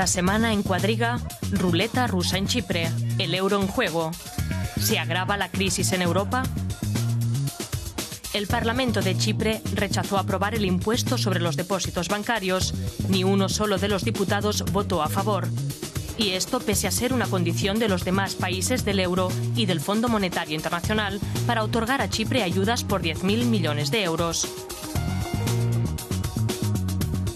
Esta semana en Cuadriga, ruleta rusa en Chipre, el euro en juego. ¿Se agrava la crisis en Europa? El Parlamento de Chipre rechazó aprobar el impuesto sobre los depósitos bancarios. Ni uno solo de los diputados votó a favor. Y esto pese a ser una condición de los demás países del euro y del Fondo Monetario Internacional para otorgar a Chipre ayudas por 10.000 millones de euros.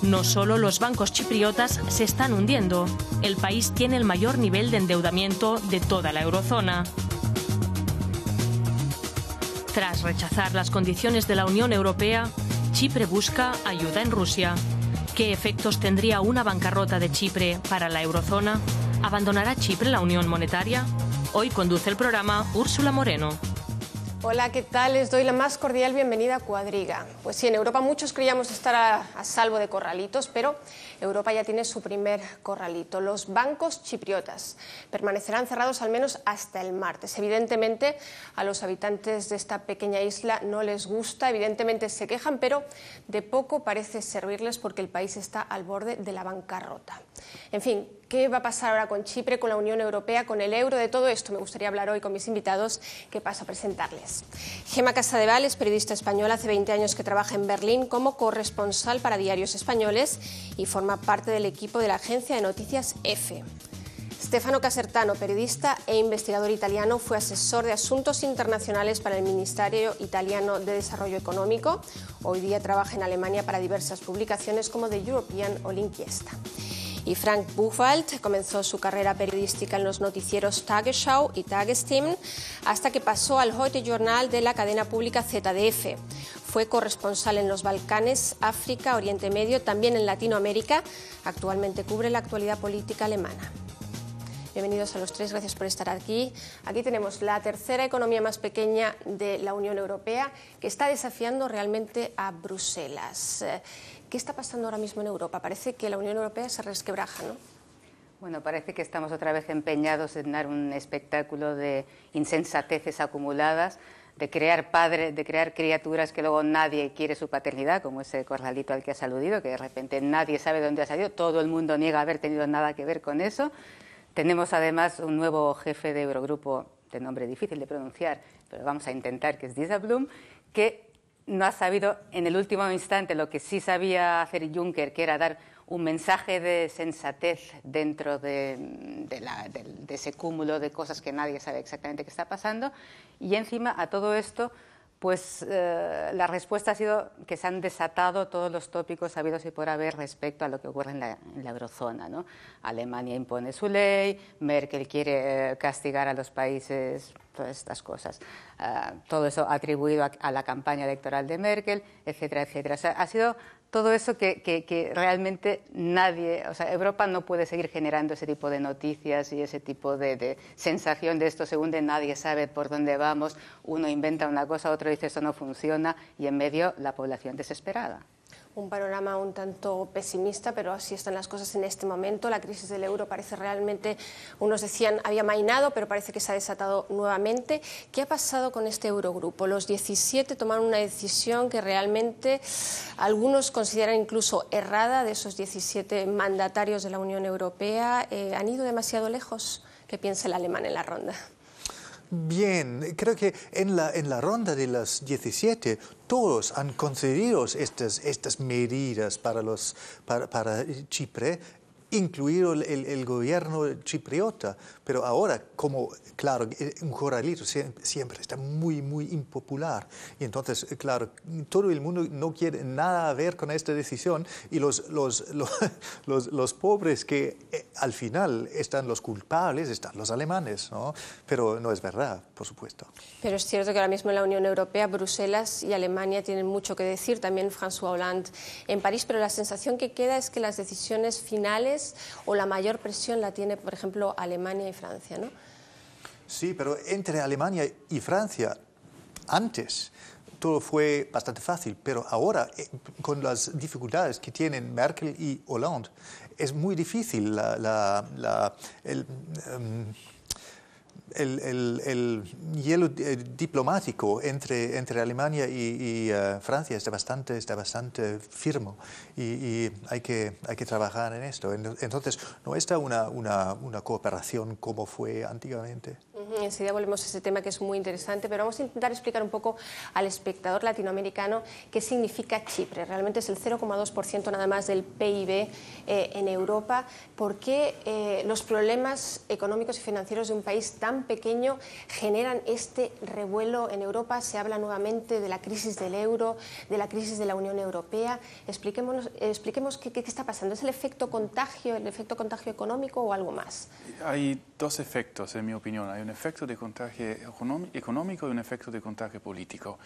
No solo los bancos chipriotas se están hundiendo, el país tiene el mayor nivel de endeudamiento de toda la eurozona. Tras rechazar las condiciones de la Unión Europea, Chipre busca ayuda en Rusia. ¿Qué efectos tendría una bancarrota de Chipre para la eurozona? ¿Abandonará Chipre la Unión Monetaria? Hoy conduce el programa Úrsula Moreno. Hola, ¿qué tal? Les doy la más cordial bienvenida a Cuadriga. Pues sí, en Europa muchos creíamos estar a, salvo de corralitos, pero Europa ya tiene su primer corralito. Los bancos chipriotas permanecerán cerrados al menos hasta el martes. Evidentemente, a los habitantes de esta pequeña isla no les gusta, evidentemente se quejan, pero de poco parece servirles porque el país está al borde de la bancarrota. En fin, ¿qué va a pasar ahora con Chipre, con la Unión Europea, con el euro? De todo esto me gustaría hablar hoy con mis invitados que paso a presentarles. Gema Casadeval es periodista española, hace 20 años que trabaja en Berlín como corresponsal para diarios españoles y forma parte del equipo de la agencia de noticias EFE. Stefano Casertano, periodista e investigador italiano, fue asesor de asuntos internacionales para el Ministerio Italiano de Desarrollo Económico. Hoy día trabaja en Alemania para diversas publicaciones como The European o. Y Frank Buchwald comenzó su carrera periodística en los noticieros Tagesschau y Tagesthemen hasta que pasó al Heute Journal de la cadena pública ZDF. Fue corresponsal en los Balcanes, África, Oriente Medio, también en Latinoamérica. Actualmente cubre la actualidad política alemana. Bienvenidos a los tres, gracias por estar aquí. Aquí tenemos la tercera economía más pequeña de la Unión Europea que está desafiando realmente a Bruselas. ¿Qué está pasando ahora mismo en Europa? Parece que la Unión Europea se resquebraja, ¿no? Bueno, parece que estamos otra vez empeñados en dar un espectáculo de insensateces acumuladas, de crear padres, de crear criaturas que luego nadie quiere su paternidad, como ese corralito al que has aludido, que de repente nadie sabe dónde ha salido, todo el mundo niega haber tenido nada que ver con eso. Tenemos además un nuevo jefe de Eurogrupo, de nombre difícil de pronunciar, pero vamos a intentar, que es Dieselblum, que no ha sabido en el último instante lo que sí sabía hacer Juncker, que era dar un mensaje de sensatez dentro de, ese cúmulo de cosas que nadie sabe exactamente qué está pasando. Y encima a todo esto, pues eh, la respuesta ha sido que se han desatado todos los tópicos habidos y por haber respecto a lo que ocurre en la, eurozona. ¿no? Alemania impone su ley, Merkel quiere eh, castigar a los países todas estas cosas. Ah, todo eso atribuido a, la campaña electoral de Merkel, etcétera, etcétera. Ha sido todo eso que, que, realmente nadie, o sea, Europa no puede seguir generando ese tipo de noticias y ese tipo de, de, sensación de esto se hunde, nadie sabe por dónde vamos, uno inventa una cosa, otro dice eso no funciona y en medio la población desesperada un panorama un tanto pesimista, pero así están las cosas en este momento. La crisis del euro parece realmente, unos decían, había mainado, pero parece que se ha desatado nuevamente. ¿Qué ha pasado con este Eurogrupo? Los 17 tomaron una decisión que realmente algunos consideran incluso errada de esos 17 mandatarios de la Unión Europea. Eh, ¿Han ido demasiado lejos? ¿Qué piensa el alemán en la ronda? Bien, creo que en la, en la ronda de las 17 todos han concedido estas, estas medidas para, los, para, para Chipre incluido el, gobierno chipriota. Pero ahora, como, claro, un corralito siempre está muy, muy impopular. Y entonces, claro, todo el mundo no quiere nada a ver con esta decisión y los, los, los, los, pobres que eh, al final están los culpables, están los alemanes, ¿no? Pero no es verdad, por supuesto. Pero es cierto que ahora mismo en la Unión Europea, Bruselas y Alemania tienen mucho que decir, también François Hollande en París, pero la sensación que queda es que las decisiones finales o la mayor presión la tiene, por ejemplo, Alemania y Francia, ¿no? Sí, pero entre Alemania y Francia, antes todo fue bastante fácil, pero ahora, eh, con las dificultades que tienen Merkel y Hollande, es muy difícil la, em, el, el, el hielo eh, diplomático entre, entre Alemania y, uh, Francia está bastante, está bastante firme y, y, hay, que, hay que trabajar en esto. Entonces, no está una, una cooperación como fue antiguamente. Enseguida volvemos a ese tema que es muy interesante, pero vamos a intentar explicar un poco al espectador latinoamericano qué significa Chipre. Realmente es el 0,2% nada más del PIB eh, en Europa. ¿Por qué eh, los problemas económicos y financieros de un país tan pequeño generan este revuelo en Europa? Se habla nuevamente de la crisis del euro, de la crisis de la Unión Europea. Expliquemos, expliquemos qué, qué está pasando. ¿Es el efecto contagio, el efecto contagio económico o algo más? Hay dos efectos, en mi opinión. Hay un efecto de contagio económico y un efecto de contagio político.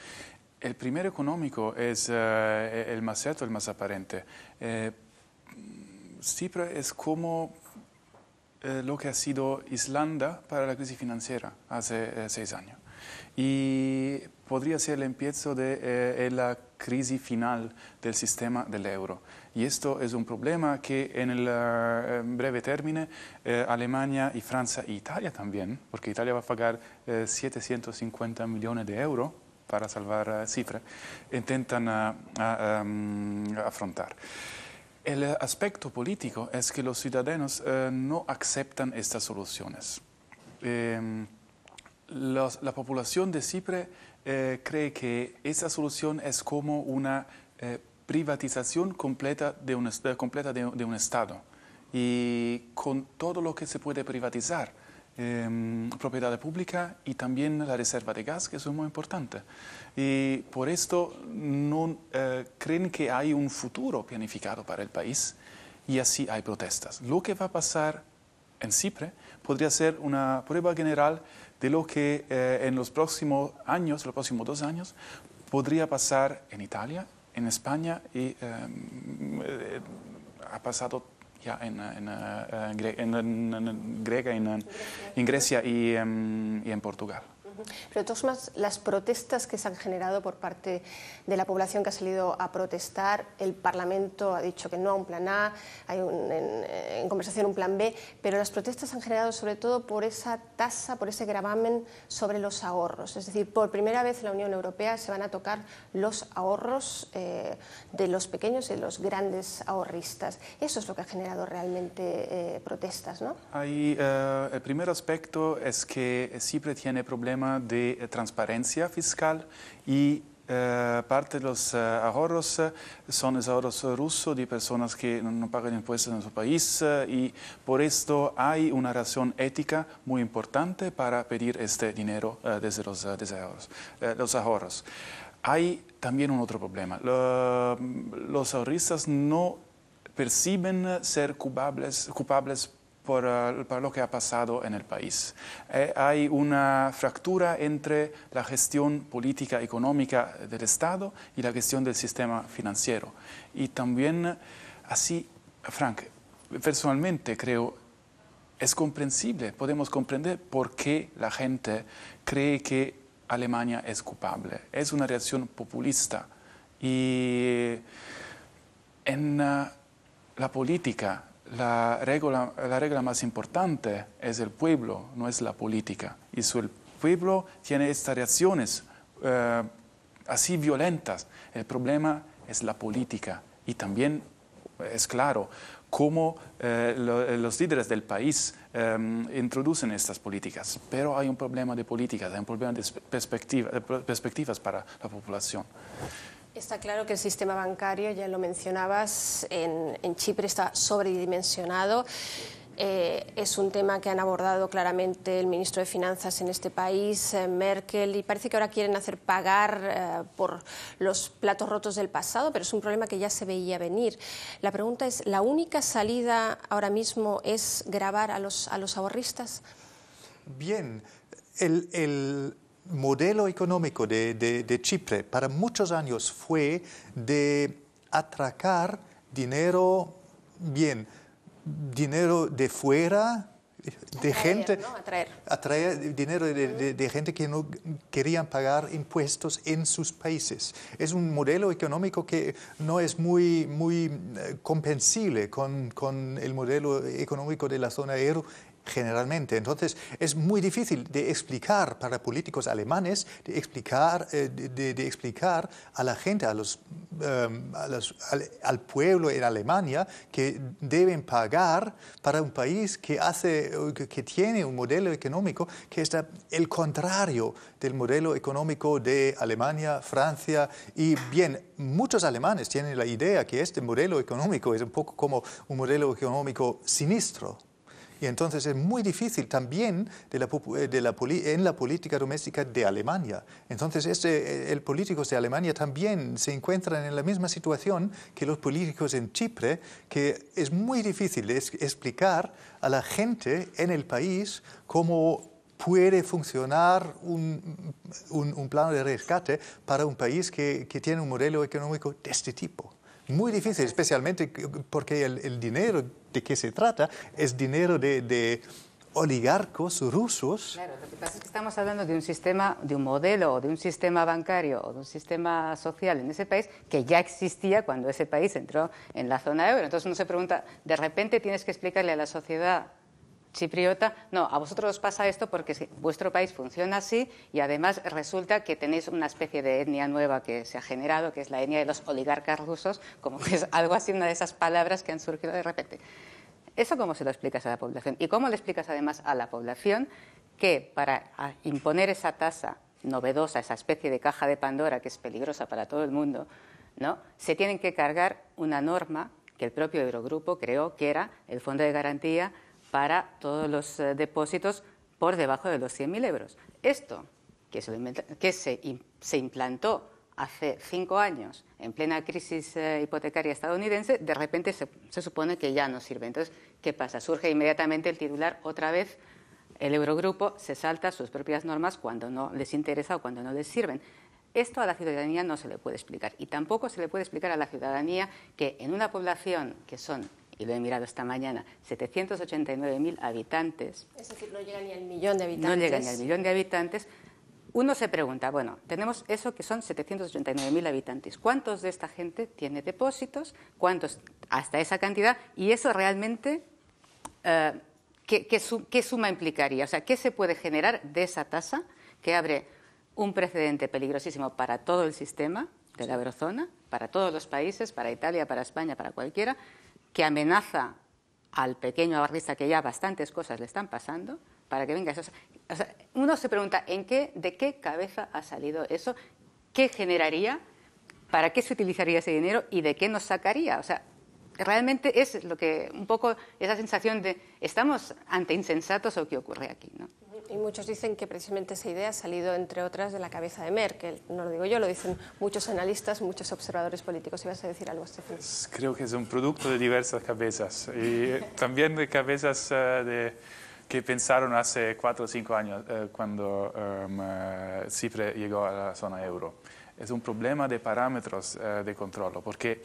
El primero económico es uh, el más cierto, el más aparente. Eh, es como eh, lo que ha sido Islanda para la crisis financiera hace eh, seis años. Y podría ser el empiezo de eh, la crisis final del sistema del euro. Y esto es un problema que en el uh, breve término eh, Alemania y Francia e Italia también, porque Italia va a pagar eh, 750 millones de euros para salvar uh, Cifra, intentan uh, um, afrontar. El aspecto político es que los ciudadanos no aceptan estas soluciones. Em, los, la población de Chipre eh, cree que esa solución es como una eh, privatización completa, de un, completa de, de, un Estado y con todo lo que se puede privatizar, eh, propiedad pública y también la reserva de gas, que es muy importante. Y por esto no eh, creen que hay un futuro planificado para el país y así hay protestas. Lo que va a pasar en Chipre podría ser una prueba general de lo que eh, en los próximos años, los próximos dos años, podría pasar en Italia, en España y eh, ha pasado ya en, en, en, en Grecia, Grecia y, y en Portugal. Pero de todas formas, las protestas que se han generado por parte de la población que ha salido a protestar, el Parlamento ha dicho que no a un plan A, hay un, en, en, conversación un plan B, pero las protestas han generado sobre todo por esa tasa, por ese gravamen sobre los ahorros. Es decir, por primera vez en la Unión Europea se van a tocar los ahorros eh, de los pequeños y de los grandes ahorristas. Eso es lo que ha generado realmente eh, protestas, ¿no? Uh, el primer aspecto es que siempre tiene problemas de transparencia fiscal y eh, parte de los eh, ahorros eh, son los ahorros rusos de personas que no, no pagan impuestos en su país eh, y por esto hay una razón ética muy importante para pedir este dinero eh, desde los, desde ahorros, los ahorros. Hay también un otro problema. Lo, los ahorristas no perciben ser culpables, culpables por, uh, por, lo que ha pasado en el país. Eh, hay una fractura entre la gestión política económica del Estado y la gestión del sistema financiero. Y también así, Frank, personalmente creo, es comprensible, podemos comprender por qué la gente cree que Alemania es culpable. Es una reacción populista y en uh, la política la regla, la regla más importante es el pueblo, no es la política. Y si el pueblo tiene estas reacciones eh, así violentas, el problema es la política. Y también es claro cómo eh, lo, los líderes del país eh, introducen estas políticas. Pero hay un problema de políticas, hay un problema de perspectiva, perspectivas para la población. Está claro que el sistema bancario, ya lo mencionabas, en, en Chipre está sobredimensionado. Eh, es un tema que han abordado claramente el ministro de Finanzas en este país, eh, Merkel, y parece que ahora quieren hacer pagar eh, por los platos rotos del pasado, pero es un problema que ya se veía venir. La pregunta es, ¿la única salida ahora mismo es grabar a los, a los ahorristas? Bien, el, el modelo económico de, de, de, Chipre para muchos años fue de atracar dinero, bien, dinero de fuera, de atraer, gente, ¿no? atraer. atraer. dinero de, de, de, gente que no querían pagar impuestos en sus países. Es un modelo económico que no es muy, muy comprensible con, con el modelo económico de la zona euro generalmente. Entonces es muy difícil de explicar para políticos alemanes, de explicar, eh, de, explicar a la gente, a los, em, al, pueblo en Alemania que deben pagar para un país que, hace, que, tiene un modelo económico que es el contrario del modelo económico de Alemania, Francia y bien, muchos alemanes tienen la idea que este modelo económico es un poco como un modelo económico sinistro. Y entonces es muy difícil también de la, eh, en la política doméstica de Alemania. Entonces este, políticos de Alemania también se encuentran en la misma situación que los políticos en Chipre, que es muy difícil explicar a la gente en el país cómo puede funcionar un, un, plano de rescate para un país que, que tiene un modelo económico de este tipo. Muy difícil, especialmente porque el, dinero de que se trata es dinero de, oligarcos rusos. Claro, lo que pasa es que estamos hablando de un sistema, de un modelo, de un sistema bancario o de un sistema social en ese país que ya existía cuando ese país entró en la zona euro. Entonces uno se pregunta, de repente tienes que explicarle a la sociedad chipriota, no, a vosotros os pasa esto porque vuestro país funciona así y además resulta que tenéis una especie de etnia nueva que se ha generado, que es la etnia de los oligarcas rusos, como que es algo así, una de esas palabras que han surgido de repente. ¿Eso cómo se lo explicas a la población? ¿Y cómo le explicas además a la población que para imponer esa tasa novedosa, esa especie de caja de Pandora que es peligrosa para todo el mundo, ¿no? se tienen que cargar una norma que el propio Eurogrupo creó, que era el Fondo de Garantía para todos los eh, depósitos por debajo de los 100.000 euros. Esto, que, se, implantó hace cinco años en plena crisis eh, hipotecaria estadounidense, de repente se, supone que ya no sirve. Entonces, ¿qué pasa? Surge inmediatamente el titular otra vez. El Eurogrupo se salta sus propias normas cuando no les interesa o cuando no les sirven. Esto a la ciudadanía no se le puede explicar y tampoco se le puede explicar a la ciudadanía que en una población que son y lo he mirado esta mañana, 789.000 habitantes. Es decir, no llega ni al millón de habitantes. No llega ni al millón de habitantes. Uno se pregunta, bueno, tenemos eso que son 789.000 habitantes. ¿Cuántos de esta gente tiene depósitos? ¿Cuántos hasta esa cantidad? Y eso realmente, eh, ¿qué, qué suma implicaría? O sea, ¿qué se puede generar de esa tasa que abre un precedente peligrosísimo para todo el sistema de la eurozona, para todos los países, para Italia, para España, para cualquiera, que amenaza al pequeño ahorrista que ya bastantes cosas le están pasando, para que venga eso. uno se pregunta, ¿en qué, ¿de qué cabeza ha salido eso? ¿Qué generaría? ¿Para qué se utilizaría ese dinero? ¿Y de qué nos sacaría? O sea, realmente es lo que, un poco esa sensación de, ¿estamos ante insensatos o qué ocurre aquí? ¿no? Y muchos dicen que precisamente esa idea ha salido, entre otras, de la cabeza de Merkel. No lo digo yo, lo dicen muchos analistas, muchos observadores políticos. ¿Ibas a decir algo, Stefan? Creo que es un producto de diversas cabezas y también de cabezas eh, de, que pensaron hace cuatro o cinco años eh, cuando um, eh, Cipre llegó a la zona euro. Es un problema de parámetros de control, porque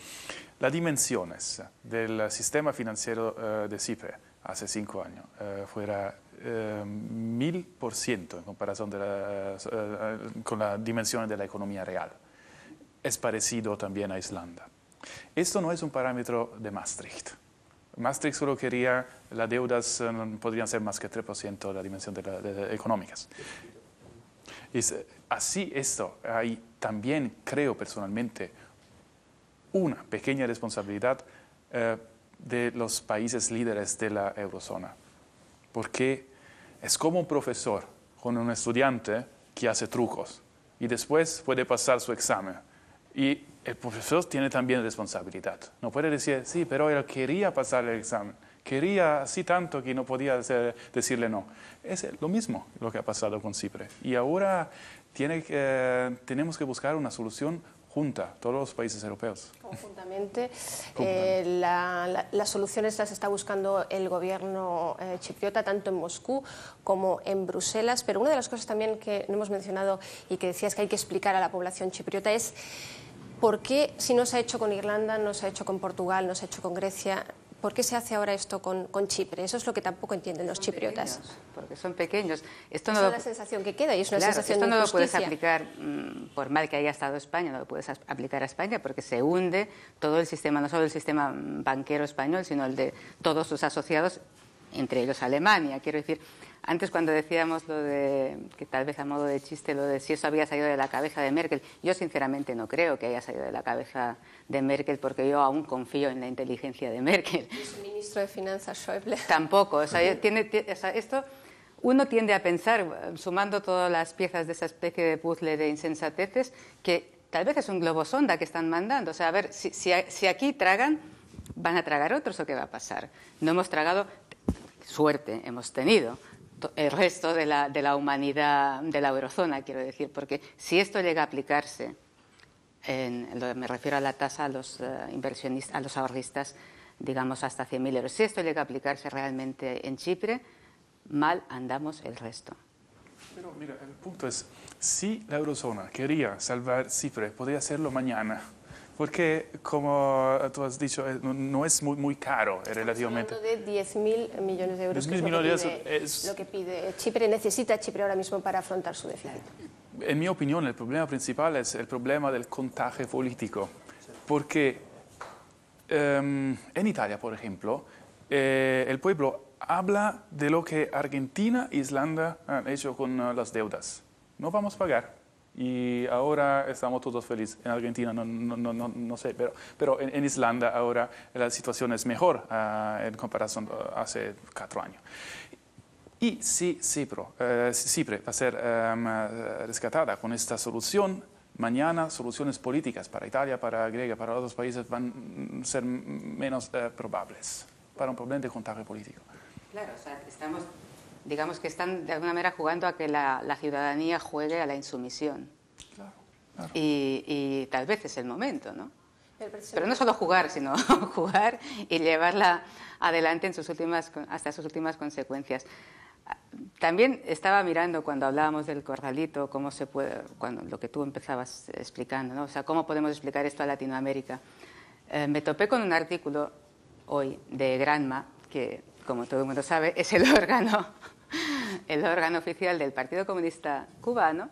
las dimensiones del sistema financiero de Cipre hace cinco años fuera eh, mil por ciento en comparación eh, con la dimensión de la economía real. Es parecido también a Islanda. Esto no es un parámetro de Maastricht. Maastricht solo quería las deudas eh, no podrían ser más que 3% de la dimensión de las económicas. Es, así esto, hay también creo personalmente una pequeña responsabilidad de los países líderes de la eurozona, porque es como un profesor con un estudiante que hace trucos y después puede pasar su examen. Y el profesor tiene también responsabilidad. No puede decir, sí, pero él quería pasar el examen. Quería así tanto que no podía decirle no. Es lo mismo lo que ha pasado con Cipre. Y ahora tiene tenemos que buscar una solución junta, todos los países europeos. Conjuntamente. Eh, las soluciones las está buscando el gobierno eh, chipriota, tanto en Moscú como en Bruselas. Pero una de las cosas también que no hemos mencionado y que decías que hay que explicar a la población chipriota es por qué, si no se ha hecho con Irlanda, no se ha hecho con Portugal, no se ha hecho con Grecia, ¿Por qué se hace ahora esto con, Chipre? Eso es lo que tampoco entienden los chipriotas. porque son pequeños. Esto no es la sensación que queda y es una sensación esto no lo puedes aplicar, mm, por mal que haya estado España, no lo puedes aplicar a España porque se hunde todo el sistema, no solo el sistema banquero español, sino el de todos sus asociados entre ellos Alemania. Quiero decir, antes cuando decíamos lo de, que tal vez a modo de chiste, lo de si eso había salido de la cabeza de Merkel, yo sinceramente no creo que haya salido de la cabeza de Merkel porque yo aún confío en la inteligencia de Merkel. ¿Y su ministro de Finanzas, Schäuble? Tampoco. O sea, tiene, o sea, esto uno tiende a pensar, sumando todas las piezas de esa especie de puzzle de insensateces, que tal vez es un globo sonda que están mandando. O sea, a ver, si, si aquí tragan, ¿van a tragar otros o qué va a pasar? No hemos tragado, suerte hemos tenido el resto de la, de la, humanidad de la eurozona, quiero decir, porque si esto llega a aplicarse, en, me refiero a la tasa a los eh, inversionistas, a los ahorristas, digamos hasta 100.000 euros, si esto llega a aplicarse realmente en Chipre, mal andamos el resto. Pero mira, el punto es, si la eurozona quería salvar Chipre, podría hacerlo mañana porque, como tú has dicho, eh, no es muy, muy caro relativamente. de 10.000 millones de euros, que es, lo, que pide, Chipre. Necesita Chipre ahora mismo para afrontar su déficit. En mi opinión, el problema principal es el problema del contagio político. Porque em, en Italia, por ejemplo, eh, el pueblo habla de lo que Argentina e Islanda han hecho con uh, las deudas. No vamos a pagar y ahora estamos todos felices. En Argentina no, no, no, no sé, pero, pero en, Islanda ahora la situación es mejor uh, en comparación a hace cuatro años. Y si Cipro, uh, Cipre va a ser um, rescatada con esta solución, mañana soluciones políticas para Italia, para Grecia, para otros países van a ser menos uh, probables para un problema de contagio político. Claro, o sea, estamos digamos que están de alguna manera jugando a que la, ciudadanía juegue a la insumisión. Y, tal vez es el momento, ¿no? Pero no solo jugar, sino jugar y llevarla adelante en sus últimas, hasta sus últimas consecuencias. También estaba mirando cuando hablábamos del corralito, cómo se puede, cuando lo que tú empezabas explicando, ¿no? o sea, cómo podemos explicar esto a Latinoamérica. Eh, me topé con un artículo hoy de Granma, que como todo el mundo sabe, es el órgano el órgano oficial del Partido Comunista Cubano,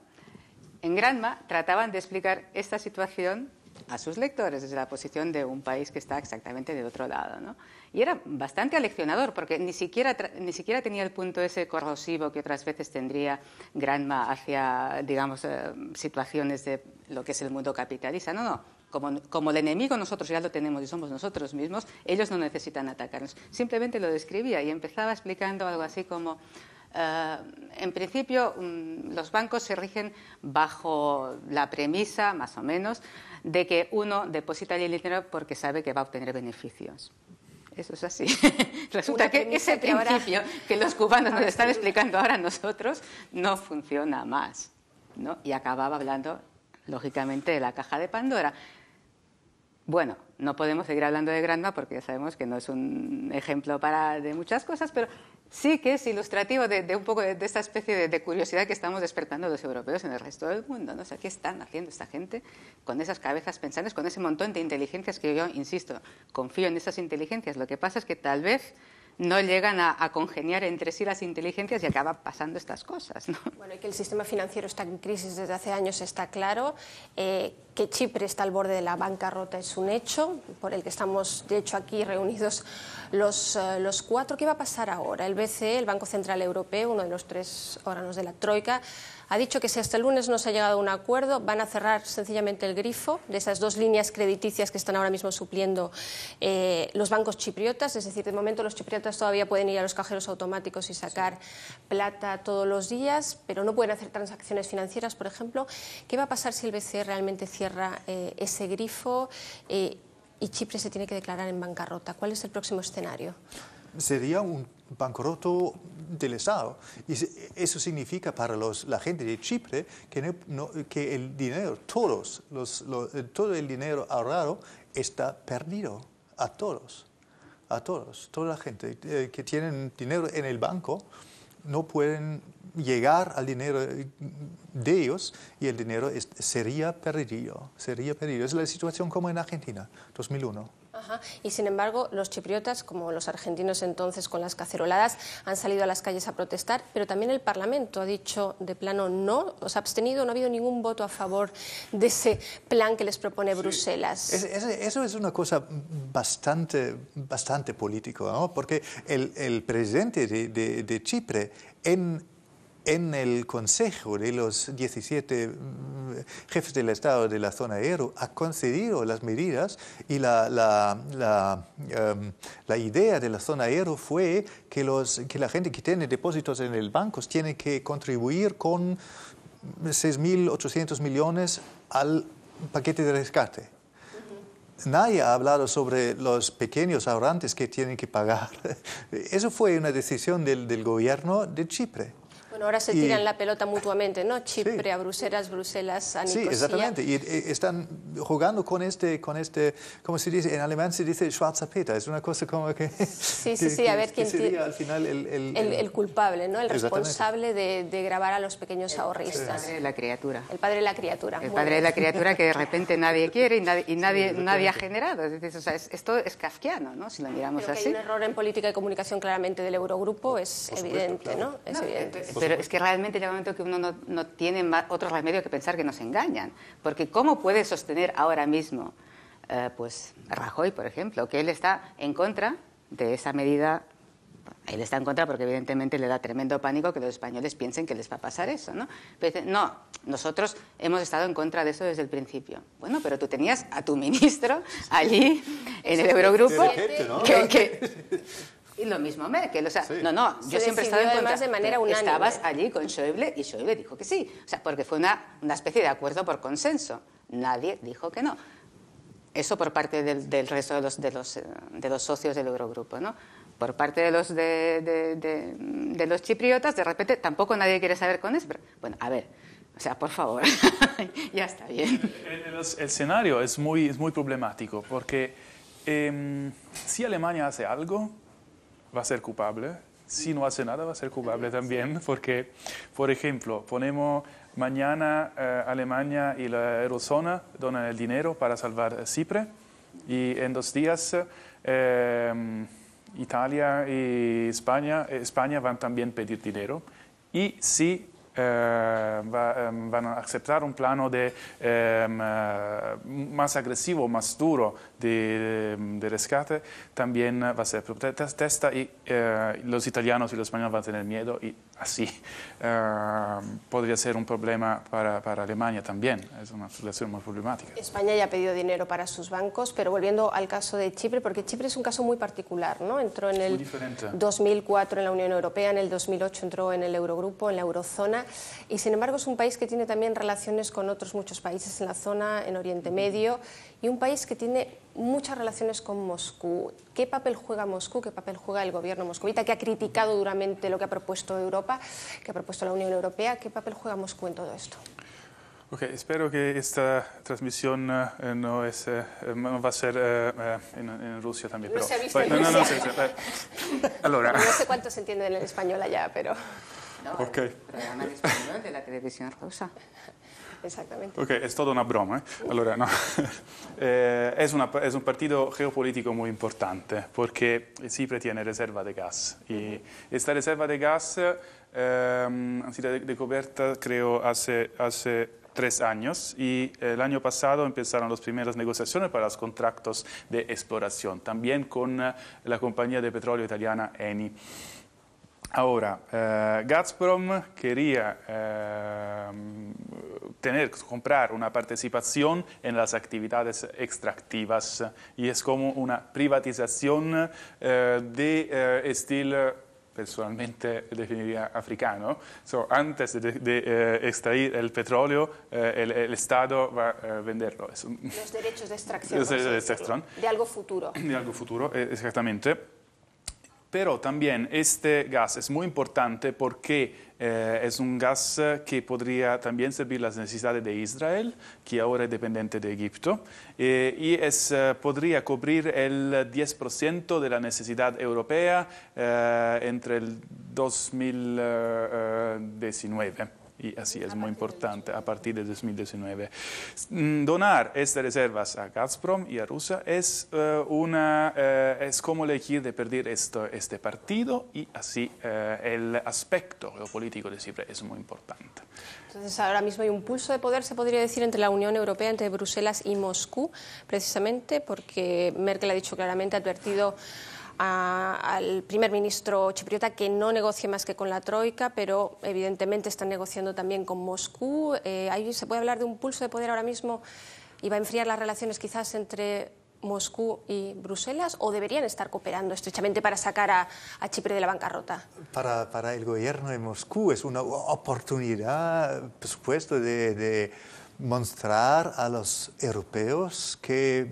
en Granma trataban de explicar esta situación a sus lectores desde la posición de un país que está exactamente del otro lado. ¿no? Y era bastante aleccionador porque ni siquiera, ni siquiera tenía el punto ese corrosivo que otras veces tendría Granma hacia, digamos, eh, situaciones de lo que es el mundo capitalista. No, no. Como, como, el enemigo nosotros ya lo tenemos y somos nosotros mismos, ellos no necesitan atacarnos. Simplemente lo describía y empezaba explicando algo así como eh, en principio, mm, los bancos se rigen bajo la premisa, más o menos, de que uno deposita el dinero porque sabe que va a obtener beneficios. Eso es así. Resulta que ese principio que los cubanos nos están explicando ahora a nosotros no funciona más. ¿no? Y acababa hablando, lógicamente, de la caja de Pandora. Bueno, no podemos seguir hablando de Granma porque ya sabemos que no es un ejemplo para de muchas cosas, pero sí que es ilustrativo de, un poco de, esta especie de, curiosidad que estamos despertando los europeos en el resto del mundo. ¿no? O sea, ¿qué están haciendo esta gente con esas cabezas pensantes, con ese montón de inteligencias que yo, insisto, confío en esas inteligencias? Lo que pasa es que tal vez no llegan a, congeniar entre sí las inteligencias y acaban pasando estas cosas. ¿no? Bueno, y que el sistema financiero está en crisis desde hace años está claro, eh, que Chipre está al borde de la bancarrota es un hecho, por el que estamos de hecho aquí reunidos los, eh, los cuatro. ¿Qué va a pasar ahora? El BCE, el Banco Central Europeo, uno de los tres órganos de la Troika, ha dicho que si hasta el lunes no se ha llegado a un acuerdo, van a cerrar sencillamente el grifo de esas dos líneas crediticias que están ahora mismo supliendo eh, los bancos chipriotas. Es decir, de momento los chipriotas todavía pueden ir a los cajeros automáticos y sacar plata todos los días, pero no pueden hacer transacciones financieras, por ejemplo. ¿Qué va a pasar si el BCE realmente cierra eh, ese grifo? Y Chipre se tiene que declarar en bancarrota. ¿Cuál es el próximo escenario? Sería un bancarrota del Estado. Y eso significa para los, la gente de Chipre que, que el dinero, todos los, eh, todo el dinero ahorrado está perdido a todos, a todos, toda la gente eh, que tienen dinero en el banco no pueden llegar al dinero de ellos y el dinero sería perdido, sería perdido. Es la situación como en Argentina, 2001. Y sin embargo, los chipriotas, como los argentinos entonces con las caceroladas, han salido a las calles a protestar, pero también el Parlamento ha dicho de plano no, os ha abstenido, no ha habido ningún voto a favor de ese plan que les propone Bruselas. eso es una cosa bastante, bastante político, ¿no? porque el, presidente de, de Chipre en en el Consejo de los 17 mm, jefes del Estado de la zona euro ha concedido las medidas y la, la, em, la, idea de la zona euro fue que, los, que la gente que tiene depósitos en el banco tiene que contribuir con 6.800 millones al paquete de rescate. Nadie ha hablado sobre los pequeños ahorrantes que tienen que pagar. Eso fue una decisión del, del gobierno de Chipre ahora se tiran la pelota mutuamente, ¿no? Chipre a Bruselas, Bruselas a Nicosia. Sí, exactamente. Y, están jugando con este, con este, ¿cómo se dice? En alemán se dice Schwarzer Peter. Es una cosa como que... Sí, sí, sí. A ver quién sería al final el... El, el, culpable, ¿no? El responsable de, de, grabar a los pequeños ahorristas. El padre de la criatura. El padre de la criatura. El padre de la criatura que de repente nadie quiere y nadie, y nadie, nadie ha generado. Es o sea, esto es kafkiano, ¿no? Si lo miramos Pero así. Que hay un error en política y comunicación claramente del Eurogrupo es evidente, ¿no? Es evidente pero es que realmente llega un momento que uno no, no tiene más, otro remedio que pensar que nos engañan. Porque ¿cómo puede sostener ahora mismo, eh, pues, Rajoy, por ejemplo, que él está en contra de esa medida él está en contra porque evidentemente le da tremendo pánico que los españoles piensen que les va a pasar eso, ¿no? Pero no, nosotros hemos estado en contra de eso desde el principio. Bueno, pero tú tenías a tu ministro allí en el Eurogrupo que, y lo mismo Merkel, o sea, no, no, yo siempre he estado en contra. de manera unánime. Estabas allí con Schäuble y Schäuble dijo que sí, o sea, porque fue una, una especie de acuerdo por consenso. Nadie dijo que no. Eso por parte del, del resto de los, de, los, de los socios del Eurogrupo, ¿no? Por parte de los, de, de, de los chipriotas, de repente tampoco nadie quiere saber con eso. Pero, bueno, a ver, o sea, por favor, ya está bien. El, el, escenario es muy, es muy problemático porque eh, si Alemania hace algo, va a ser culpable. Si no hace nada, va a ser culpable también, porque, por ejemplo, ponemos mañana eh, Alemania y la eurozona donan el dinero para salvar Chipre y en dos días eh, Italia y España, España van también a pedir dinero. Y si eh, va, um, van a aceptar un plano de, uh, más agresivo, más duro de, de, rescate, también va a ser protesta y uh, los italianos y los españoles van a tener miedo y así uh, podría ser un problema para, para, Alemania también. Es una situación muy problemática. España ya ha pedido dinero para sus bancos, pero volviendo al caso de Chipre, porque Chipre es un caso muy particular, ¿no? Entró en el 2004 en la Unión Europea, en el 2008 entró en el Eurogrupo, en la Eurozona y sin embargo es un país que tiene también relaciones con otros muchos países en la zona, en Oriente Medio, y un país que tiene muchas relaciones con Moscú. ¿Qué papel juega Moscú? ¿Qué papel juega el gobierno moscovita, que ha criticado duramente lo que ha propuesto Europa, que ha propuesto la Unión Europea? ¿Qué papel juega Moscú en todo esto? Okay, espero que esta transmisión uh, no, es, uh, no, va a ser uh, en, en, Rusia también. No pero, se ha visto bueno, en no, Rusia. no, no, no, allora. No sé cuánto se entiende en el español allá, pero... No, okay. el programa de español de la televisión rusa. Exactamente. Ok, es toda una broma. ¿eh? Allora, no. eh, es, una, es, un partido geopolítico muy importante porque Chipre tiene reserva de gas. Y esta reserva de gas eh, ha sido descubierta, creo, hace, hace tres años y el año pasado empezaron las primeras negociaciones para los contratos de exploración, también con la compañía de petróleo italiana Eni. Ahora, eh, Gazprom quería eh, tener, comprar una participación en las actividades extractivas y es como una privatización eh, de estilo personalmente definiría africano. So, antes de, de extraer el petróleo, el, el, Estado va a venderlo. Los derechos de extracción. Los derechos de extracción. De algo futuro. De algo futuro, exactamente. Pero también este gas es muy importante porque eh, es un gas que podría también servir las necesidades de Israel, que ahora es dependiente de Egipto, eh, y es, eh, podría cubrir el 10% de la necesidad europea eh, entre el 2019. Y así es muy importante a partir de 2019. Mm, donar estas reservas a Gazprom y a Rusia es, eh, una, eh, es como elegir de perder esto, este partido y así eh, el aspecto geopolítico de Chipre es muy importante. Entonces ahora mismo hay un pulso de poder, se podría decir, entre la Unión Europea, entre Bruselas y Moscú, precisamente porque Merkel ha dicho claramente, ha advertido al primer ministro chipriota que no negocie más que con la Troika, pero evidentemente están negociando también con Moscú. Eh, ahí se puede hablar de un pulso de poder ahora mismo y va a enfriar las relaciones quizás entre Moscú y Bruselas o deberían estar cooperando estrechamente para sacar a, Chipre de la bancarrota? Para, para, el gobierno de Moscú es una oportunidad, por supuesto, de, de mostrar a los europeos que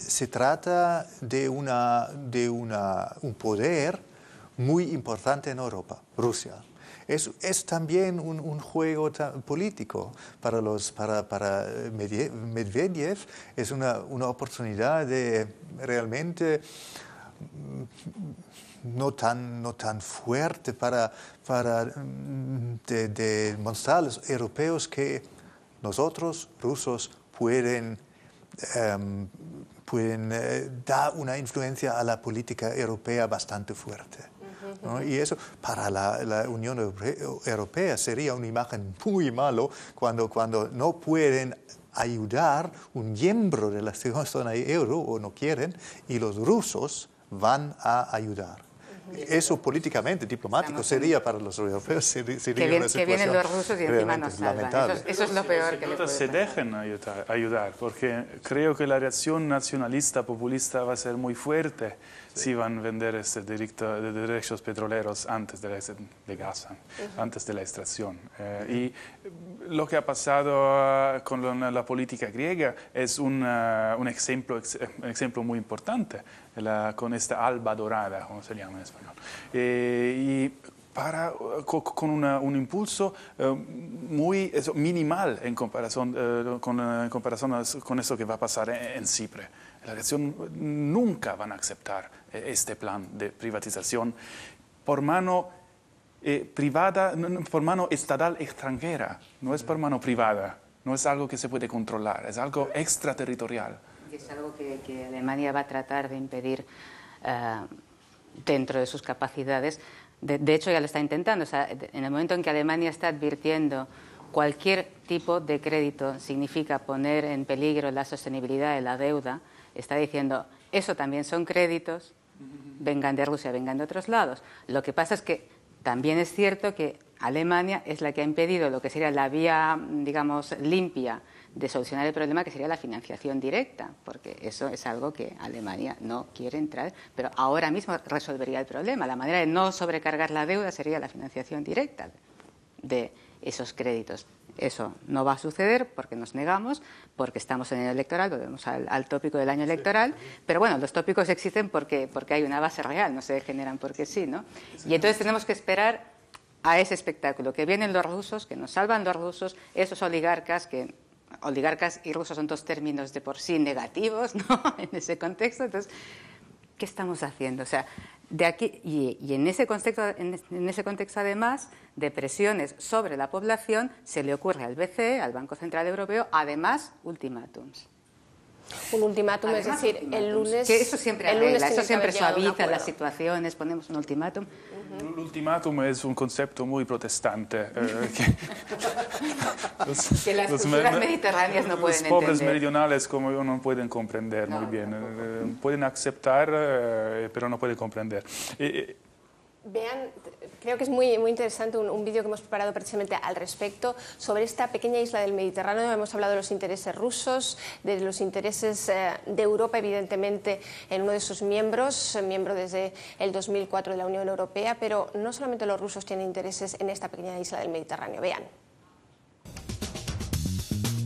se trata de, una, de una, un poder muy importante en Europa, Rusia. Es, es también un, juego político para, los, para, para Medvedev, es una, una, oportunidad de realmente mm, no tan, no tan fuerte para, para mm, de, de mostrar a los europeos que nosotros, rusos, pueden em, pueden eh, dar una influencia a la política europea bastante fuerte. Y eso para la, Unión Europea sería una imagen muy malo cuando, cuando no pueden ayudar un miembro de la zona euro o no quieren y los rusos van a ayudar. Eso políticamente, diplomático, sería para los europeos sería que, una que vienen los rusos y encima nos salvan. Eso, es lo peor que le puede se dejen ayudar, ayudar, porque creo que la reacción nacionalista, populista va a ser muy fuerte si van a vender este directo de derechos petroleros antes de, la, de Gaza, antes de la extracción. Eh, y lo que ha pasado ah, con la, política griega es un, un ejemplo, un ejemplo muy importante con esta alba dorada, como se llama en español. Eh, y para, con un impulso eh, muy minimal en comparación, eh, con, comparación con eso que va a pasar en, Chipre. La reacción nunca van a aceptar este plan de privatización por mano privada, por mano estatal extranjera, no es por mano privada, no es algo que se puede controlar, es algo extraterritorial es algo que, Alemania va a tratar de impedir eh, dentro de sus capacidades. De, hecho, ya lo está intentando. en el momento en que Alemania está advirtiendo cualquier tipo de crédito significa poner en peligro la sostenibilidad de la deuda, está diciendo, eso también son créditos, vengan de Rusia, vengan de otros lados. Lo que pasa es que también es cierto que Alemania es la que ha impedido lo que sería la vía, digamos, limpia de solucionar el problema que sería la financiación directa, porque eso es algo que Alemania no quiere entrar, pero ahora mismo resolvería el problema. La manera de no sobrecargar la deuda sería la financiación directa de esos créditos. Eso no va a suceder porque nos negamos, porque estamos en el electoral, volvemos al, tópico del año electoral, pero bueno, los tópicos existen porque, porque hay una base real, no se generan porque sí, ¿no? Y entonces tenemos que esperar a ese espectáculo, que vienen los rusos, que nos salvan los rusos, esos oligarcas que oligarcas y rusos son dos términos de por sí negativos ¿no? en ese contexto. Entonces, ¿qué estamos haciendo? O sea, de aquí, y, en, ese contexto, en, ese contexto, además, de presiones sobre la población, se le ocurre al BCE, al Banco Central Europeo, además, ultimátums. Un ultimátum, es decir, el lunes. Que eso siempre arregla, eso siempre suaviza las situaciones, ponemos un ultimátum. El ultimátum es un concepto muy protestante. Eh, que, las los mediterráneas no pueden Los pobres meridionales como yo no pueden comprender muy bien. Eh, pueden aceptar, eh, pero no pueden comprender. Vean, creo que es muy, muy interesante un, vídeo que hemos preparado precisamente al respecto sobre esta pequeña isla del Mediterráneo. Hemos hablado de los intereses rusos, de los intereses eh, de Europa, evidentemente, en uno de sus miembros, miembro desde el 2004 de la Unión Europea, pero no solamente los rusos tienen intereses en esta pequeña isla del Mediterráneo. Vean.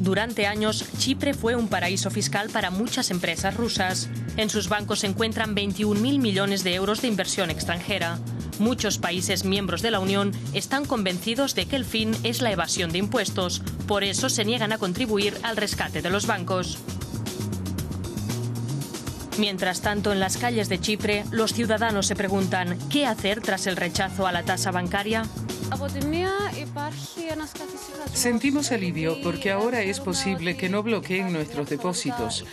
Durante años, Chipre fue un paraíso fiscal para muchas empresas rusas. En sus bancos se encuentran 21.000 millones de euros de inversión extranjera. Muchos países miembros de la Unión están convencidos de que el fin es la evasión de impuestos. Por eso se niegan a contribuir al rescate de los bancos. Mientras tanto, en las calles de Chipre, los ciudadanos se preguntan qué hacer tras el rechazo a la tasa bancaria. Sentimos alivio porque ahora es posible que no bloqueen nuestros depósitos,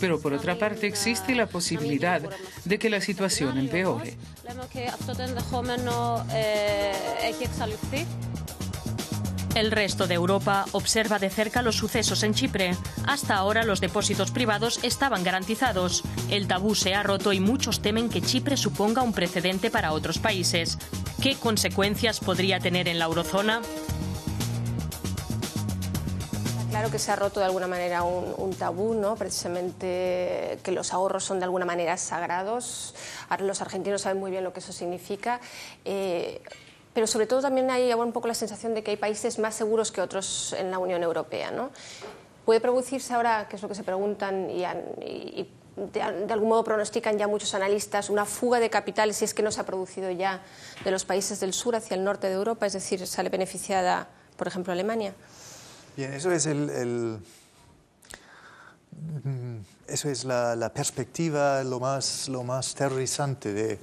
pero por otra parte existe la posibilidad de que la situación empeore. El resto de Europa observa de cerca los sucesos en Chipre. Hasta ahora los depósitos privados estaban garantizados. El tabú se ha roto y muchos temen que Chipre suponga un precedente para otros países. ¿Qué consecuencias podría tener en la eurozona? Claro que se ha roto de alguna manera un, tabú, ¿no? precisamente que los ahorros son de alguna manera sagrados. Los argentinos saben muy bien lo que eso significa. Eh, pero sobre todo también hay un poco la sensación de que hay países más seguros que otros en la Unión Europea. ¿no? ¿Puede producirse ahora, que es lo que se preguntan y, de, algún modo pronostican ya muchos analistas, una fuga de capitales, si es que no se ha producido ya, de los países del sur hacia el norte de Europa? Es decir, ¿sale beneficiada, por ejemplo, Alemania? Bien, eso es el eso es la, perspectiva lo más, lo más terrorizante de,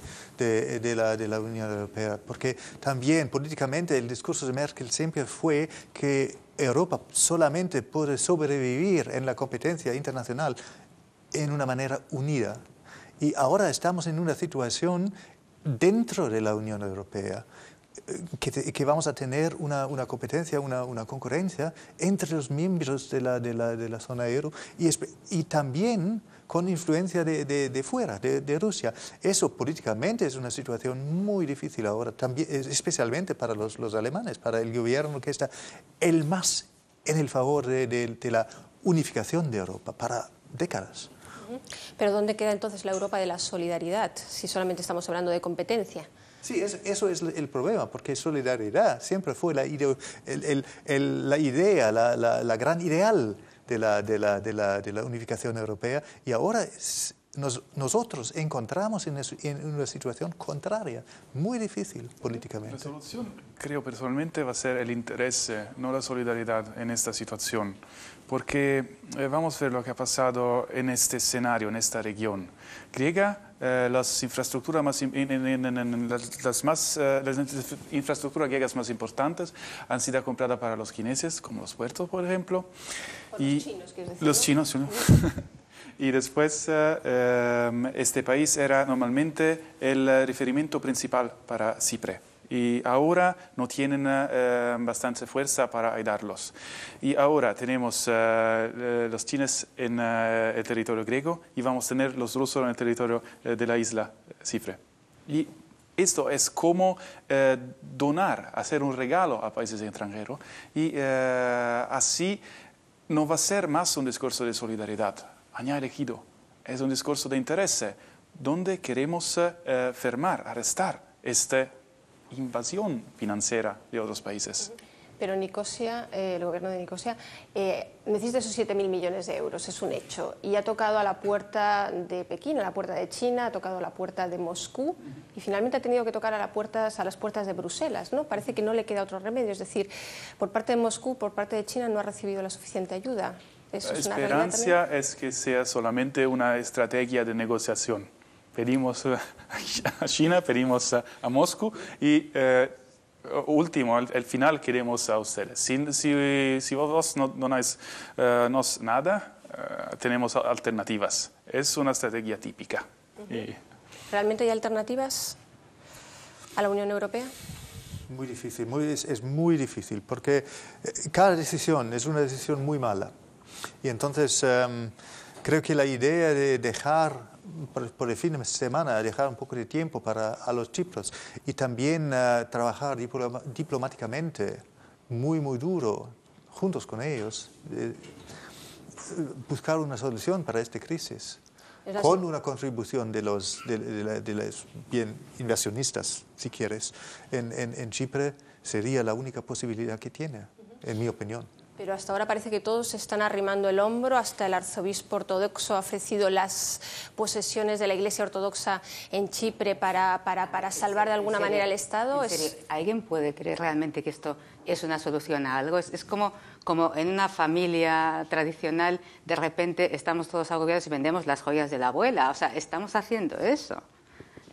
de, la, de, la, Unión Europea, porque también políticamente el discurso de Merkel siempre fue que Europa solamente puede sobrevivir en la competencia internacional en una manera unida. Y ahora estamos en una situación dentro de la Unión Europea que, vamos a tener una, una competencia, una, una, concurrencia entre los miembros de la, de la, de la zona euro y, y, también con influencia de, de, fuera, de, Rusia. Eso políticamente es una situación muy difícil ahora, también, especialmente para los, los alemanes, para el gobierno que está el más en el favor de la unificación de Europa para décadas. Pero ¿dónde queda entonces la Europa de la solidaridad si solamente estamos hablando de competencia? Sí, eso, es el problema, porque solidaridad siempre fue la, idea, la, idea, la, gran ideal de la, de, de la, unificación europea y ahora nosotros encontramos en, una situación contraria, muy difícil políticamente. La solución, creo personalmente, va a ser el interés, no la solidaridad en esta situación, porque eh, vamos a ver lo que ha pasado en este escenario, en esta región griega eh, las infraestructuras más, las, más eh, las infraestructuras griegas más importantes han sido compradas para los chineses, como los puertos, por ejemplo. y los chinos, decir, Los chinos, y después eh, este país era normalmente el referimiento principal para Chipre y ahora no tienen eh, bastante fuerza para ayudarlos. Y ahora tenemos eh, eh, los chinos en el territorio griego y vamos a tener los rusos en el territorio de la isla Cipre. Y esto es como donar, hacer un regalo a países extranjeros y así no va a ser más un discurso de solidaridad, añade elegido, es un discurso de interés donde queremos firmar, arrestar este invasión financiera de otros países. Pero Nicosia, eh, el gobierno de Nicosia, eh, necesita esos 7.000 millones de euros, es un hecho. Y ha tocado a la puerta de Pekín, a la puerta de China, ha tocado a la puerta de Moscú y finalmente ha tenido que tocar a, las puertas, a las puertas de Bruselas. ¿no? Parece que no le queda otro remedio. Es decir, por parte de Moscú, por parte de China, no ha recibido la suficiente ayuda. la esperanza es que sea solamente una estrategia de negociación pedimos a China, pedimos a, Moscú y eh, último, al, final queremos a ustedes. Si, si, si vos no donáis eh, nada, eh, tenemos alternativas. Es una estrategia típica. ¿Realmente hay alternativas a la Unión Europea? Muy difícil, muy, es, muy difícil, porque cada decisión es una decisión muy mala. Y entonces em, creo que la idea de dejar por, el fin de semana dejar un poco de tiempo para a los chipros y también eh, trabajar diplomáticamente muy, muy duro juntos con ellos, eh, buscar una solución para esta crisis con una contribución de los, de, los bien inversionistas, si quieres, en, en, en Chipre sería la única posibilidad que tiene, en mi opinión. Pero hasta ahora parece que todos están arrimando el hombro, hasta el arzobispo ortodoxo ha ofrecido las posesiones de la Iglesia ortodoxa en Chipre para, para, para salvar de alguna manera el Estado. ¿Alguien puede creer realmente que esto es una solución a algo? Es, es, como, como en una familia tradicional, de repente estamos todos agobiados y vendemos las joyas de la abuela. O sea, estamos haciendo eso.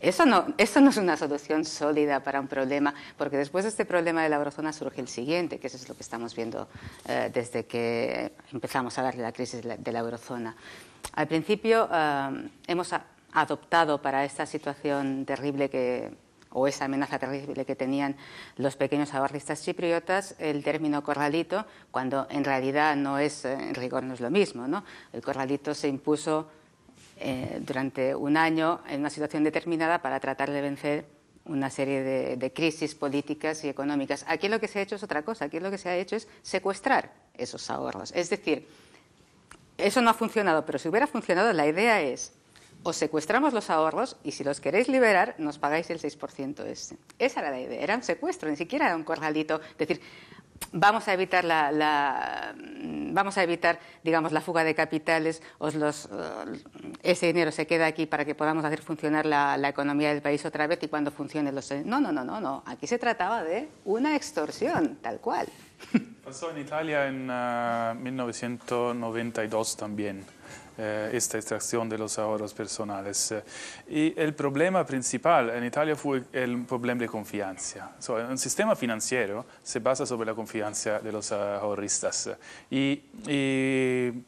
Eso no, eso no es una solución sólida para un problema, porque después de este problema de la eurozona surge el siguiente, que es lo que estamos viendo eh, desde que empezamos a ver la crisis de la, eurozona. Al principio eh, hemos adoptado para esta situación terrible que o esa amenaza terrible que tenían los pequeños ahorristas chipriotas, el término corralito, cuando en realidad no es, eh, en rigor no es lo mismo. ¿no? El corralito se impuso eh, durante un año en una situación determinada para tratar de vencer una serie de, de, crisis políticas y económicas. Aquí lo que se ha hecho es otra cosa, aquí lo que se ha hecho es secuestrar esos ahorros. Es decir, eso no ha funcionado, pero si hubiera funcionado, la idea es os secuestramos los ahorros y si los queréis liberar, nos pagáis el 6% ese. Esa era la idea, era un secuestro, ni siquiera era un corralito. Decir, vamos a evitar la, vamos a evitar, digamos, la fuga de capitales, os los, eh, ese dinero se queda aquí para que podamos hacer funcionar la, economía del país otra vez y cuando funcione los... No, no, no, no, no. Aquí se trataba de una extorsión, tal cual. Pasó en Italia en 1992 ah, también. Eh, esta extracción de los ahorros personales. Eh, y el problema principal en Italia fue el problema de confianza. un sistema financiero se basa sobre la confianza de los ahorristas. Y,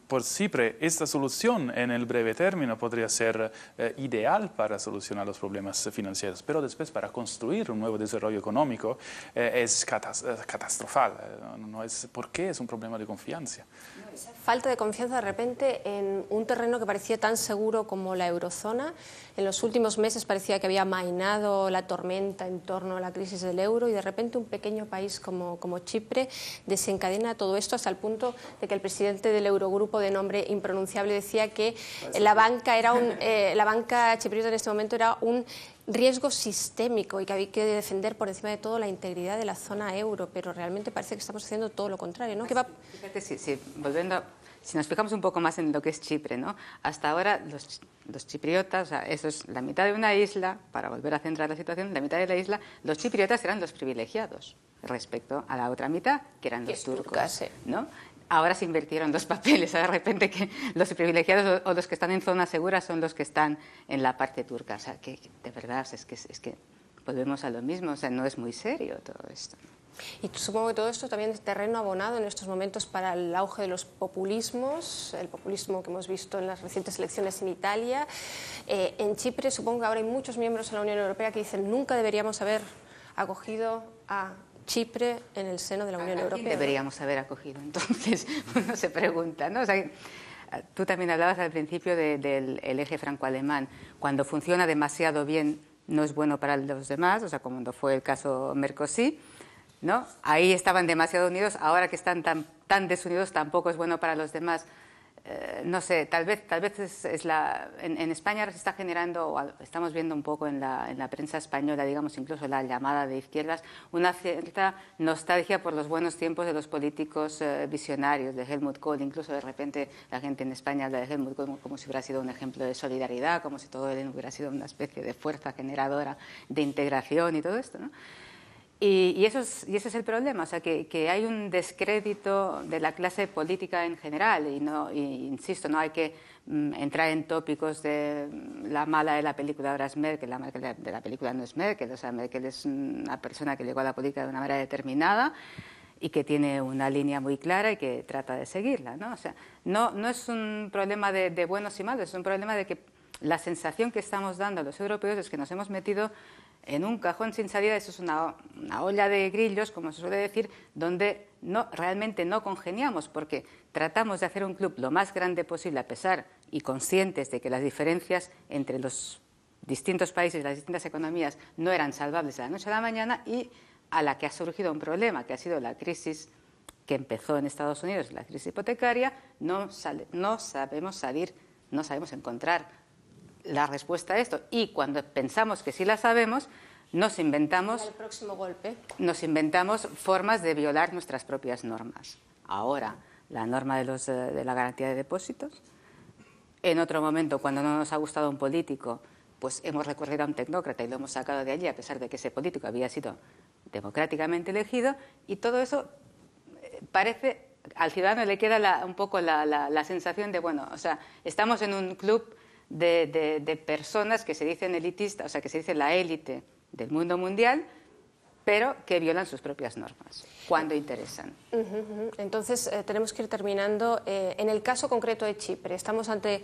por siempre esta solución en el breve término podría ser eh, ideal para solucionar los problemas financieros, pero después para construir un nuevo desarrollo económico es catastrofal. No es, ¿Por qué es un problema de confianza? Falta de confianza de repente en un terreno que parecía tan seguro como la eurozona. En los últimos meses parecía que había mainado la tormenta en torno a la crisis del euro y de repente un pequeño país como, como Chipre desencadena todo esto hasta el punto de que el presidente del Eurogrupo de nombre impronunciable decía que la banca, era un, eh, la banca chipriota en este momento era un riesgo sistémico y que había que defender por encima de todo la integridad de la zona euro, pero realmente parece que estamos haciendo todo lo contrario, ¿no? va... Fíjate, sí, volviendo, si nos fijamos un poco más en lo que es Chipre, ¿no? Hasta ahora los, los chipriotas, o sea, eso es la mitad de una isla, para volver a centrar la situación, la mitad de la isla, los chipriotas eran los privilegiados respecto a la otra mitad, que eran los turcos, ¿no? Ahora se invirtieron dos papeles. De repente los privilegiados o, los que están en zona segura son los que están en la parte turca. O sea, que de verdad es que, es que volvemos a lo mismo. O sea, no es muy serio todo esto. Y supongo que todo esto también es terreno abonado en estos momentos para el auge de los populismos, el populismo que hemos visto en las recientes elecciones en Italia. Eh, en Chipre supongo que ahora hay muchos miembros de la Unión Europea que dicen nunca deberíamos haber acogido a Chipre en el seno de la Unión Europea. Deberíamos haber acogido. Entonces, uno se pregunta, ¿no? tú también hablabas al principio del eje franco-alemán. Cuando funciona demasiado bien, no es bueno para los demás, o sea, como fue el caso Mercosur. ¿no? Ahí estaban demasiado unidos, ahora que están tan, tan desunidos tampoco es bueno para los demás. Eh, no sé, tal vez, tal vez es, la, en, España se está generando, estamos viendo un poco en la, en la, prensa española, digamos, incluso la llamada de izquierdas, una cierta nostalgia por los buenos tiempos de los políticos eh, visionarios, de Helmut Kohl, incluso de repente la gente en España habla de Helmut Kohl como, si hubiera sido un ejemplo de solidaridad, como si todo él hubiera sido una especie de fuerza generadora de integración y todo esto, ¿no? Y, eso es, y, ese es el problema, o sea, que, hay un descrédito de la clase política en general, y, no, insisto, no hay que mm, entrar en tópicos de la mala de la película ahora es Merkel, la Merkel de la película no es Merkel, o sea, Merkel es una persona que llegó a la política de una manera determinada y que tiene una línea muy clara y que trata de seguirla, ¿no? O sea, no, no es un problema de, de buenos y malos, es un problema de que la sensación que estamos dando a los europeos es que nos hemos metido en un cajón sin salida, eso es una, olla de grillos, como se suele decir, donde no, realmente no congeniamos, porque tratamos de hacer un club lo más grande posible, a pesar y conscientes de que las diferencias entre los distintos países las distintas economías no eran salvables de la noche a la mañana, y a la que ha surgido un problema, que ha sido la crisis que empezó en Estados Unidos, la crisis hipotecaria, no, no sabemos salir, no sabemos encontrar la respuesta a esto. Y cuando pensamos que sí la sabemos, nos inventamos, el próximo golpe. nos inventamos formas de violar nuestras propias normas. Ahora, la norma de, los, eh, de la garantía de depósitos. En otro momento, cuando no nos ha gustado un político, pues hemos recurrido a un tecnócrata y lo hemos sacado de allí, a pesar de que ese político había sido democráticamente elegido. Y todo eso eh, parece, al ciudadano le queda un poco la, la sensación de, bueno, o sea, estamos en un club de, personas que se dicen elitistas, o sea, que se dice la élite del mundo mundial, pero que violan sus propias normas cuando interesan. Entonces, eh, tenemos que ir terminando. Eh, en el caso concreto de Chipre, estamos ante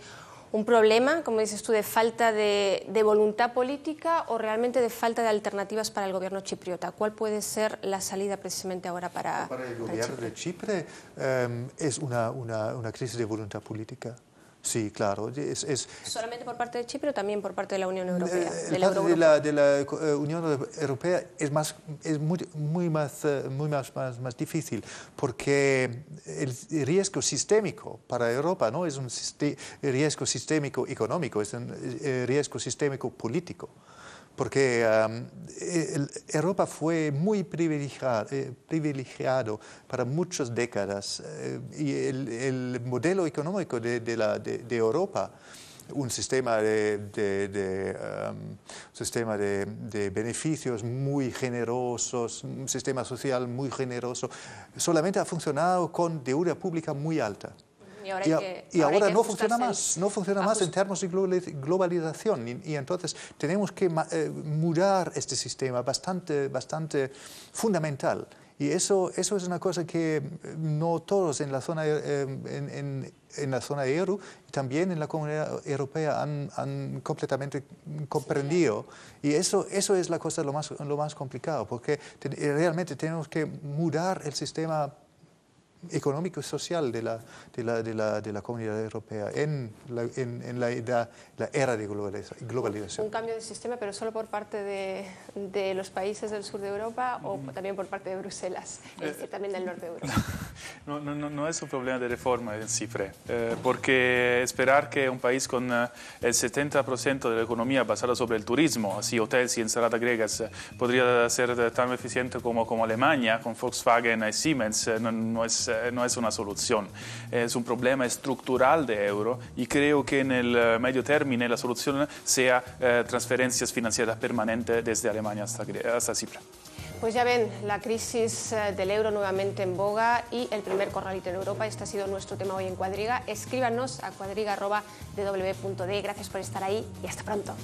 un problema, como dices tú, de falta de, voluntad política o realmente de falta de alternativas para el gobierno chipriota. ¿Cuál puede ser la salida precisamente ahora para, para el gobierno de Chipre? Em, es una, una, una crisis de voluntad política. Sí, claro. Es, ¿Solamente por parte de Chipre o también por parte de la Unión Europea? de, la, de la, eh, Unión Europea es, más, es muy, muy, más, eh, muy más, más, más, difícil porque el riesgo sistémico para Europa no es un riesgo sistémico económico, es un eh, riesgo sistémico político porque Europa fue muy privilegiado, eh, privilegiado para muchas décadas eh, y el, modelo económico de, de, Europa un sistema de, sistema de, beneficios muy generosos, un sistema social muy generoso, solamente ha funcionado con deuda pública muy alta. Y ahora, no funciona más, no funciona más en términos de globalización. Y, entonces tenemos que eh, mudar este sistema bastante, bastante fundamental. Y eso, eso es una cosa que eh, no todos en la zona, eh, en, en, la zona euro y también en la comunidad europea han, han, completamente comprendido. Y eso, eso es la cosa lo más, lo más complicado, porque realmente tenemos que mudar el sistema económico y social de la, de la, de la, de la comunidad europea en la, en, en la, la, era de globalización. Un cambio de sistema, pero solo por parte de, de los países del sur de Europa o también por parte de Bruselas, eh, también del norte de Europa. No, es un problema de reforma en cifre, eh, porque esperar que un país con eh, el 70% de la economía basada sobre el turismo, así hoteles y ensaladas griegas, podría ser tan eficiente como, como Alemania, con Volkswagen y Siemens, no es eh, no es una solución, es un problema estructural de euro y creo que en el eh, medio término la solución sea eh, transferencias financieras permanentes desde Alemania hasta, hasta Cipre. Pues ya ven, la crisis del euro nuevamente en boga y el primer corralito en Europa. Este ha sido nuestro tema hoy en Cuadriga. Escríbanos a cuadriga.dw.de. Gracias por estar ahí y hasta pronto.